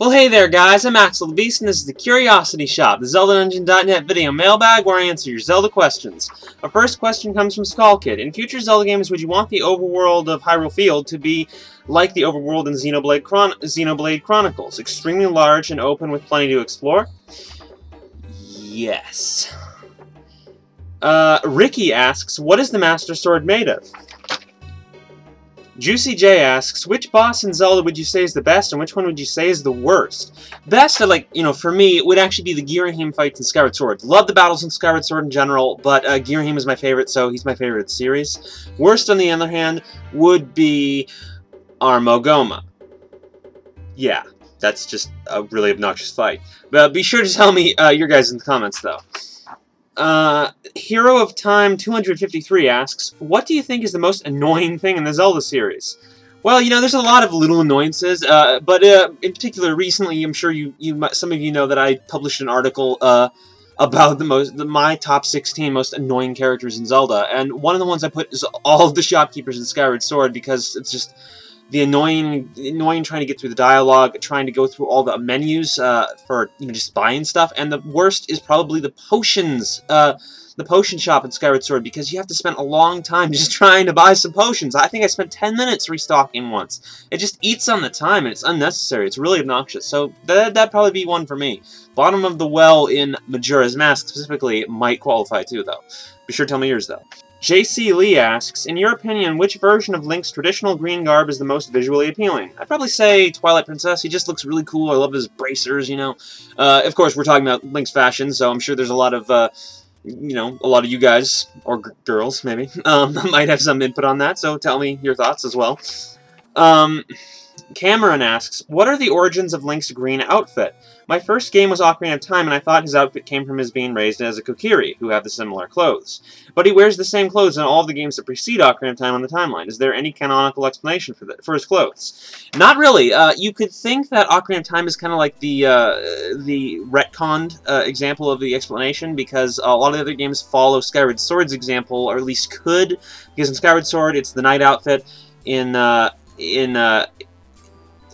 Well, hey there, guys. I'm Axel the Beast, and this is the Curiosity Shop, the ZeldaDungeon.net video mailbag where I answer your Zelda questions. Our first question comes from Skullkid. In future Zelda games, would you want the overworld of Hyrule Field to be like the overworld in Xenoblade, Chron Xenoblade Chronicles, extremely large and open with plenty to explore? Yes. Uh, Ricky asks, what is the Master Sword made of? Juicy J asks, which boss in Zelda would you say is the best, and which one would you say is the worst? Best, like, you know, for me, it would actually be the Ghirahim fights in Skyward Sword. Love the battles in Skyward Sword in general, but uh, is my favorite, so he's my favorite series. Worst, on the other hand, would be Armogohma. Yeah, that's just a really obnoxious fight. But be sure to tell me uh, your guys in the comments, though. Uh, Hero of Time 253 asks, What do you think is the most annoying thing in the Zelda series? Well, you know, there's a lot of little annoyances, uh, but uh, in particular, recently, I'm sure you, you, some of you know that I published an article uh, about the most, the, my top 16 most annoying characters in Zelda, and one of the ones I put is all of the shopkeepers in Skyward Sword because it's just the annoying, annoying trying to get through the dialogue, trying to go through all the menus uh, for you know just buying stuff, and the worst is probably the potions, uh, the potion shop in Skyward Sword because you have to spend a long time just trying to buy some potions. I think I spent 10 minutes restocking once. It just eats on the time and it's unnecessary. It's really obnoxious. So that that'd probably be one for me. Bottom of the well in Majora's Mask specifically might qualify too, though. Be sure to tell me yours though. J.C. Lee asks, In your opinion, which version of Link's traditional green garb is the most visually appealing? I'd probably say Twilight Princess. He just looks really cool. I love his bracers, you know. Uh, of course, we're talking about Link's fashion, so I'm sure there's a lot of, uh, you know, a lot of you guys, or girls, maybe, um, might have some input on that, so tell me your thoughts as well. Um, Cameron asks, What are the origins of Link's green outfit? My first game was Ocarina of Time, and I thought his outfit came from his being raised as a Kokiri, who have the similar clothes. But he wears the same clothes in all the games that precede Ocarina of Time on the timeline. Is there any canonical explanation for for his clothes? Not really. Uh, you could think that Ocarina of Time is kind of like the uh, the retconned uh, example of the explanation, because a lot of the other games follow Skyward Sword's example, or at least could, because in Skyward Sword it's the knight outfit, in uh, in uh,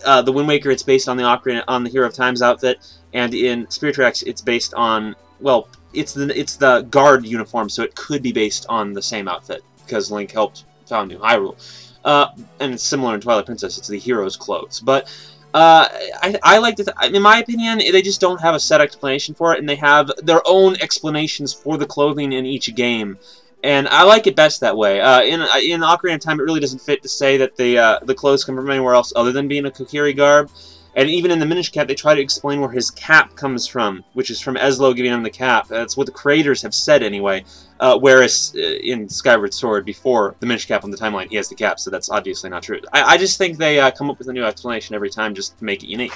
uh, the Wind Waker, it's based on the Ocarina, on the Hero of Time's outfit, and in Spirit Tracks, it's based on well, it's the it's the guard uniform, so it could be based on the same outfit because Link helped found New Hyrule, uh, and it's similar in Twilight Princess. It's the hero's clothes, but. Uh, I, I like to, in my opinion, they just don't have a set explanation for it, and they have their own explanations for the clothing in each game and I like it best that way. Uh, in uh, in Ocarina of Time, it really doesn't fit to say that the uh, the clothes come from anywhere else other than being a Kokiri garb. And even in the Minish Cap, they try to explain where his cap comes from, which is from Ezlo giving him the cap. That's what the creators have said anyway. Uh, whereas uh, in Skyward Sword, before the Minish Cap on the timeline, he has the cap, so that's obviously not true. I, I just think they uh, come up with a new explanation every time just to make it unique.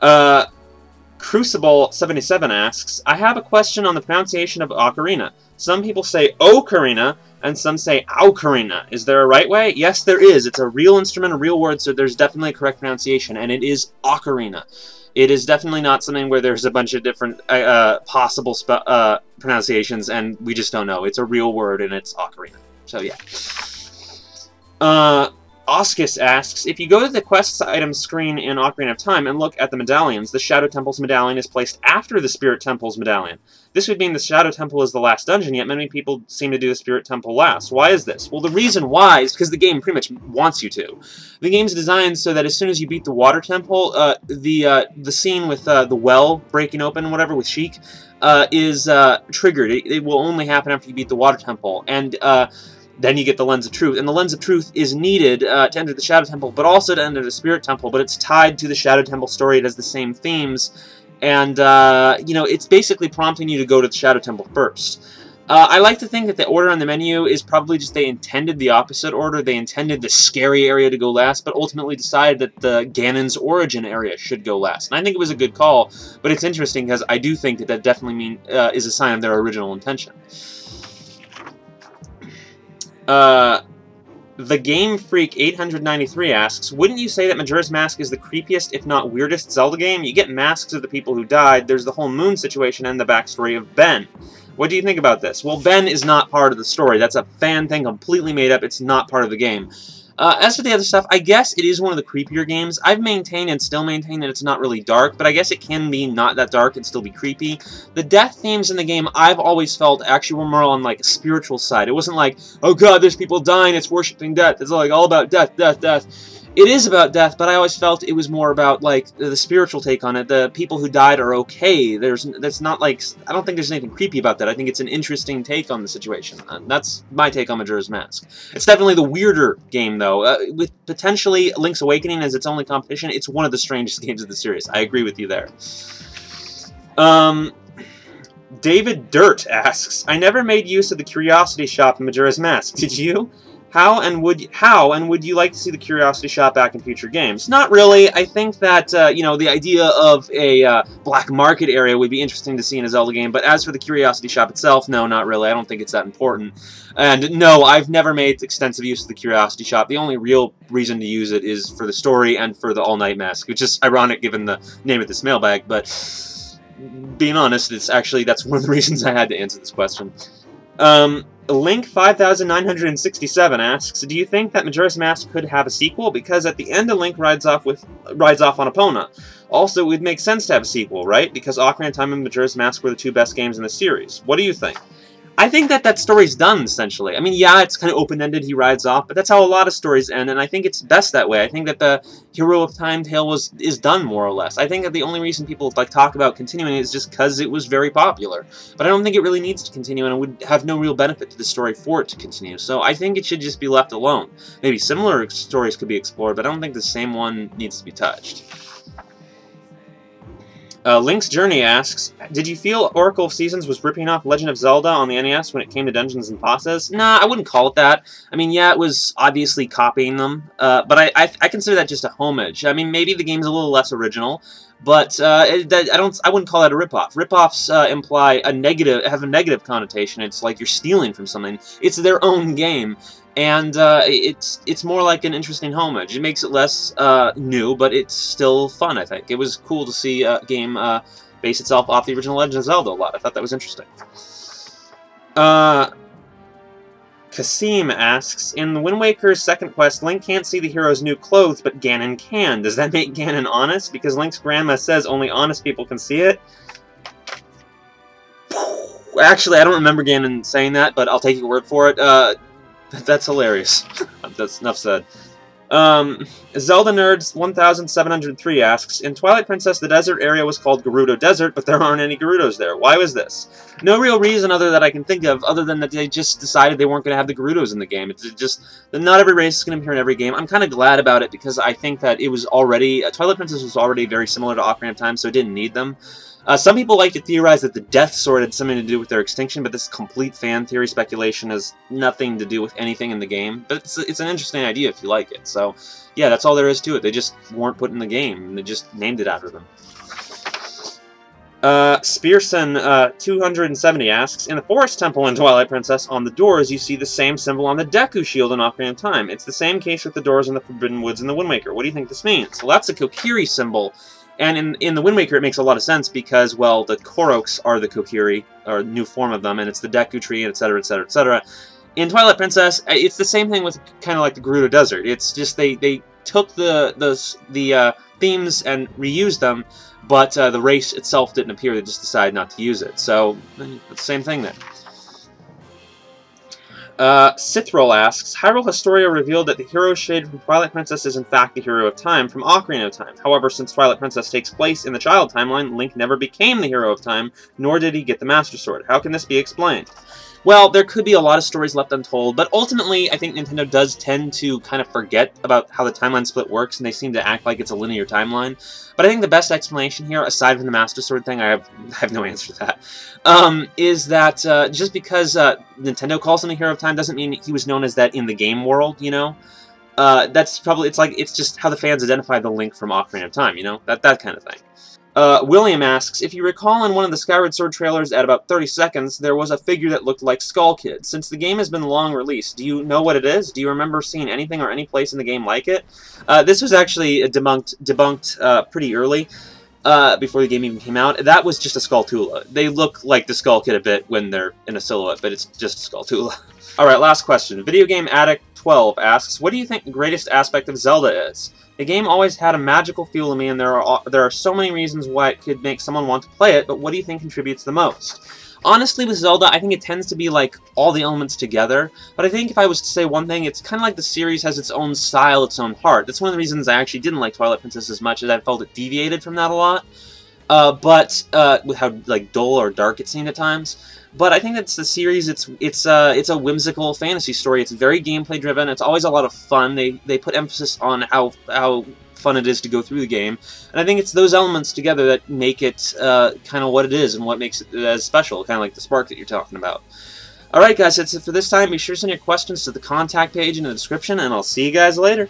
Uh, Crucible77 asks, I have a question on the pronunciation of ocarina. Some people say ocarina, and some say ocarina. Is there a right way? Yes, there is. It's a real instrument, a real word, so there's definitely a correct pronunciation, and it is ocarina. It is definitely not something where there's a bunch of different uh, uh possible uh, pronunciations, and we just don't know. It's a real word, and it's ocarina. So, yeah. Uh, Oscus asks, if you go to the quests item screen in Ocarina of Time and look at the medallions, the Shadow Temple's medallion is placed after the Spirit Temple's medallion. This would mean the Shadow Temple is the last dungeon, yet many people seem to do the Spirit Temple last. Why is this? Well, the reason why is because the game pretty much wants you to. The game's designed so that as soon as you beat the Water Temple, uh, the uh, the scene with uh, the well breaking open, whatever, with Sheik, uh, is uh, triggered. It, it, will only happen after you beat the Water Temple. And uh, then you get the Lens of Truth. And the Lens of Truth is needed uh, to enter the Shadow Temple, but also to enter the Spirit Temple, but it's tied to the Shadow Temple story. It has the same themes, and, uh, you know, it's basically prompting you to go to the Shadow Temple first. Uh, I like to think that the order on the menu is probably just they intended the opposite order. They intended the scary area to go last, but ultimately decided that the Ganon's origin area should go last. And I think it was a good call, but it's interesting because I do think that that definitely mean uh, is a sign of their original intention. Uh, the Game Freak 893 asks, Wouldn't you say that Majora's Mask is the creepiest, if not weirdest, Zelda game? You get masks of the people who died, there's the whole moon situation, and the backstory of Ben. What do you think about this? Well, Ben is not part of the story. That's a fan thing completely made up. It's not part of the game. Uh, as for the other stuff, I guess it is one of the creepier games. I've maintained and still maintain that it's not really dark, but I guess it can be not that dark and still be creepy. The death themes in the game, I've always felt actually were more on like a spiritual side. It wasn't like, oh god, there's people dying, it's worshipping death. It's like all about death, death, death it is about death, but I always felt it was more about like the spiritual take on it. The people who died are okay. There's that's not like I don't think there's anything creepy about that. I think it's an interesting take on the situation. And that's my take on Majora's Mask. It's definitely the weirder game though, uh, with potentially Link's Awakening as its only competition. It's one of the strangest games of the series. I agree with you there. Um. David Dirt asks, I never made use of the Curiosity Shop in Majora's Mask. Did you? How and would how and would you like to see the Curiosity Shop back in future games? Not really. I think that uh, you know the idea of a uh, black market area would be interesting to see in a Zelda game. But as for the Curiosity Shop itself, no, not really. I don't think it's that important. And no, I've never made extensive use of the Curiosity Shop. The only real reason to use it is for the story and for the All Night Mask, which is ironic given the name of this mailbag. But being honest, it's actually that's one of the reasons I had to answer this question. Um, Link 5967 asks, "Do you think that Majora's Mask could have a sequel? Because at the end, the Link rides off with rides off on Epona. Also, it would make sense to have a sequel, right? Because Ocarina of Time and Majora's Mask were the two best games in the series. What do you think?" I think that that story's done, essentially. I mean, yeah, it's kind of open-ended, he rides off, but that's how a lot of stories end, and I think it's best that way. I think that the Hero of Time tale was is done, more or less. I think that the only reason people like talk about continuing is just because it was very popular. But I don't think it really needs to continue, and it would have no real benefit to the story for it to continue. So I think it should just be left alone. Maybe similar stories could be explored, but I don't think the same one needs to be touched. Uh, Link's Journey asks, Did you feel Oracle of Seasons was ripping off Legend of Zelda on the NES when it came to dungeons and bosses? Nah, I wouldn't call it that. I mean, yeah, it was obviously copying them, uh, but I, I, I, consider that just a homage. I mean, maybe the game's a little less original, but uh, it, I don't. I wouldn't call that a ripoff. Ripoffs uh, imply a negative, have a negative connotation. It's like you're stealing from something. It's their own game, and uh, it's it's more like an interesting homage. It makes it less uh, new, but it's still fun. I think it was cool to see a game uh, base itself off the original Legend of Zelda a lot. I thought that was interesting. Uh, Kasim asks, in the Wind Waker's second quest, Link can't see the hero's new clothes, but Ganon can. Does that make Ganon honest? Because Link's grandma says only honest people can see it. Actually, I don't remember Ganon saying that, but I'll take your word for it. Uh, that's hilarious. That's enough said. Um, Zelda Nerds 1703 asks, In Twilight Princess, the desert area was called Gerudo Desert, but there aren't any Gerudos there. Why was this? No real reason other that I can think of, other than that they just decided they weren't going to have the Gerudos in the game. It's just, not every race is going to appear in every game. I'm kind of glad about it, because I think that it was already, Twilight Princess was already very similar to Ocarina of Time, so it didn't need them. Uh, some people like to theorize that the Death Sword had something to do with their extinction, but this complete fan theory speculation has nothing to do with anything in the game. But it's, it's an interesting idea if you like it. So, yeah, that's all there is to it. They just weren't put in the game, and they just named it after them. Uh, Spearson, uh, 270 asks, In the Forest Temple in Twilight Princess, on the doors you see the same symbol on the Deku Shield in Ocarina of Time. It's the same case with the doors in the Forbidden Woods in the Wind Waker. What do you think this means? Well, that's a Kokiri symbol and in, in The Wind Waker, it makes a lot of sense because, well, the Koroks are the Kokiri, or new form of them, and it's the Deku Tree, and etc., etc., etc. In Twilight Princess, uh, it's the same thing with kind of like the Gerudo Desert. It's just they, they took the the, the uh, themes and reused them, but uh, the race itself didn't appear. They just decided not to use it. So, the same thing then. Uh, asks, Hyrule Historia revealed that the hero shade from Twilight Princess is in fact the hero of time from Ocarina of Time. However, since Twilight Princess takes place in the child timeline, Link never became the hero of time, nor did he get the Master Sword. How can this be explained? Well, there could be a lot of stories left untold, but ultimately, I think Nintendo does tend to kind of forget about how the timeline split works, and they seem to act like it's a linear timeline. But I think the best explanation here, aside from the Master Sword thing, I have, I have no answer to that, um, is that uh, just because uh, Nintendo calls him a Hero of Time doesn't mean he was known as that in the game world, you know? Uh, that's probably, it's like, it's just how the fans identify the Link from Ocarina of Time, you know? That, that kind of thing. Uh, William asks, if you recall in one of the Skyward Sword trailers at about 30 seconds, there was a figure that looked like Skull Kid. Since the game has been long released, do you know what it is? Do you remember seeing anything or any place in the game like it? Uh, this was actually debunked, debunked uh, pretty early. uh, before the game even came out. That was just a Skulltula. They look like the Skull Kid a bit when they're in a silhouette, but it's just a Skulltula. Alright, last question. Video Game Addict 12 asks, What do you think the greatest aspect of Zelda is? The game always had a magical feel to me, and there are there are so many reasons why it could make someone want to play it, but what do you think contributes the most? Honestly, with Zelda, I think it tends to be like all the elements together, but I think if I was to say one thing, it's kind of like the series has its own style, its own heart. That's one of the reasons I actually didn't like Twilight Princess as much, as I felt it deviated from that a lot. Uh, but, uh, with how, like, dull or dark it seemed at times. But I think that's the series, it's it's uh, it's a whimsical fantasy story. It's very gameplay driven. It's always a lot of fun. They they put emphasis on how how fun it is to go through the game. And I think it's those elements together that make it uh, kind of what it is and what makes it as special, kind of like the spark that you're talking about. Alright guys, that's it for this time. Be sure to send your questions to the contact page in the description, and I'll see you guys later.